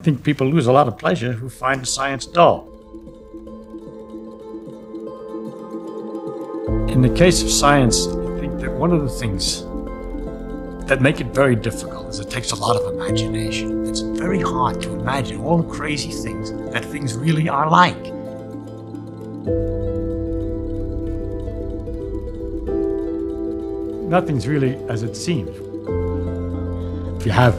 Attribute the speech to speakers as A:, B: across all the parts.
A: I think people lose a lot of pleasure who find science dull. In the case of science, I think that one of the things that make it very difficult is it takes a lot of imagination. It's very hard to imagine all the crazy things that things really are like. Nothing's really as it seems. If you have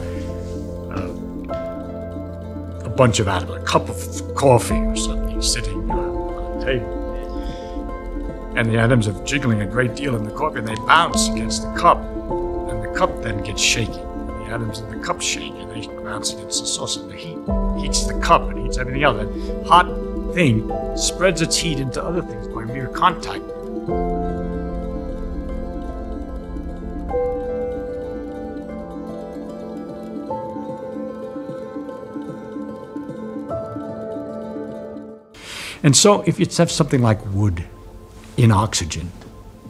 A: bunch of atoms, a cup of coffee or something sitting on a table. And the atoms are jiggling a great deal in the coffee and they bounce against the cup. And the cup then gets shaky. And the atoms in the cup shake and they bounce against the saucer. The heat heats the cup and heats everything else. That hot thing spreads its heat into other things by mere contact. And so, if you have something like wood in oxygen,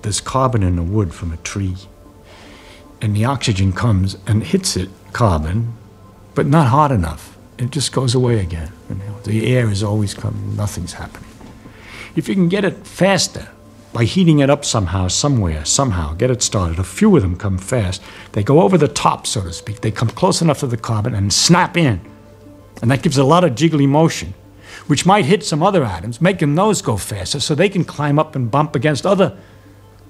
A: there's carbon in the wood from a tree, and the oxygen comes and hits it, carbon, but not hard enough. It just goes away again. The air is always coming, nothing's happening. If you can get it faster, by heating it up somehow, somewhere, somehow, get it started. A few of them come fast. They go over the top, so to speak. They come close enough to the carbon and snap in. And that gives a lot of jiggly motion which might hit some other atoms, making those go faster so they can climb up and bump against other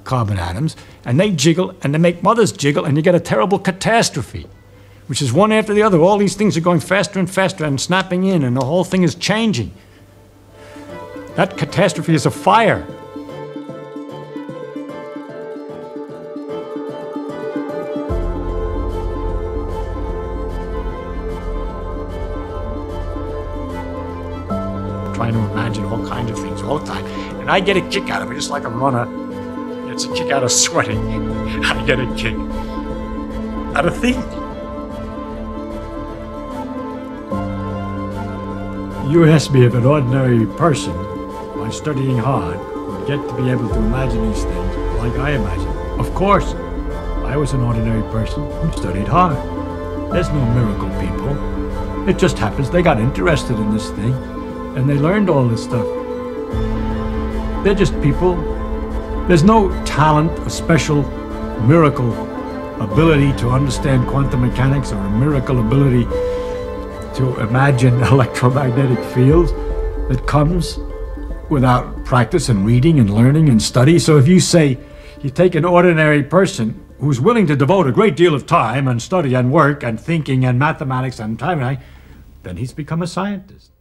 A: carbon atoms, and they jiggle and they make mothers jiggle, and you get a terrible catastrophe, which is one after the other. All these things are going faster and faster and snapping in, and the whole thing is changing. That catastrophe is a fire. Trying to imagine all kinds of things all the time. And I get a kick out of it, just like a runner gets a kick out of sweating. I get a kick out of thinking. You ask me if an ordinary person, by studying hard, would get to be able to imagine these things like I imagine. Of course, I was an ordinary person who studied hard. There's no miracle people. It just happens they got interested in this thing and they learned all this stuff. They're just people. There's no talent, a special miracle ability to understand quantum mechanics or a miracle ability to imagine electromagnetic fields that comes without practice and reading and learning and study. So if you say you take an ordinary person who's willing to devote a great deal of time and study and work and thinking and mathematics and time, then he's become a scientist.